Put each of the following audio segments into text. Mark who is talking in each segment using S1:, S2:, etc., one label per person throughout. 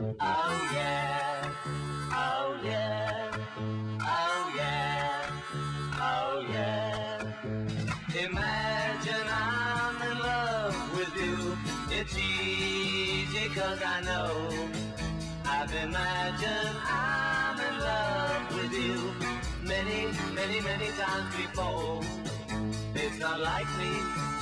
S1: Oh yeah, oh yeah, oh yeah, oh yeah. Imagine I'm in love with you. It's easy cause I know. I've imagined I'm in love with you many, many, many times before. It's not like me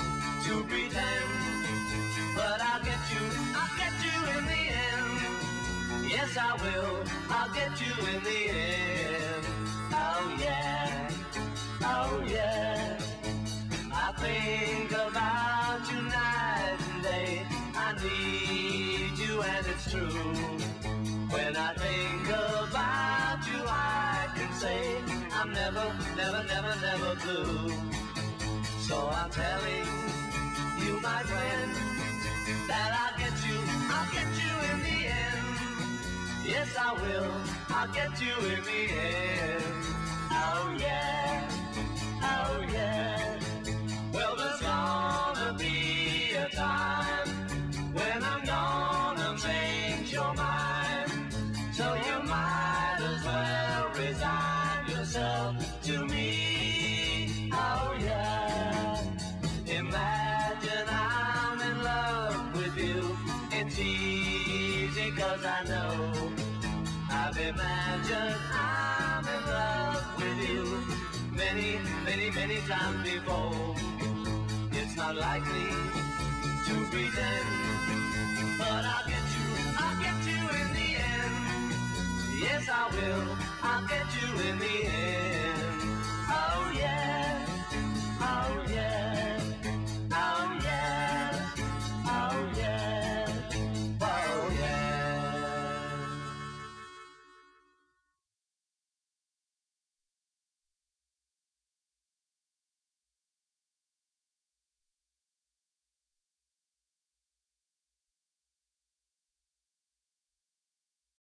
S1: I will, I'll get you in the end. Oh yeah, oh yeah. I think about you night and day. I need you and it's true. When I think about you, I can say I'm never, never, never, never blue. So I'm telling you, my friend, that I'll get you, I'll get you. Yes, I will, I'll get you in the end. Oh yeah, oh yeah. Well, there's gonna be a time when I'm gonna change your mind. So you might as well resign yourself to me. Oh yeah. Imagine I'm in love with you. It's easy cause I know. I've imagined I'm in love with you many, many, many times before. It's not likely to pretend, but I'll get you, I'll get you in the end. Yes, I will, I'll get you in the end.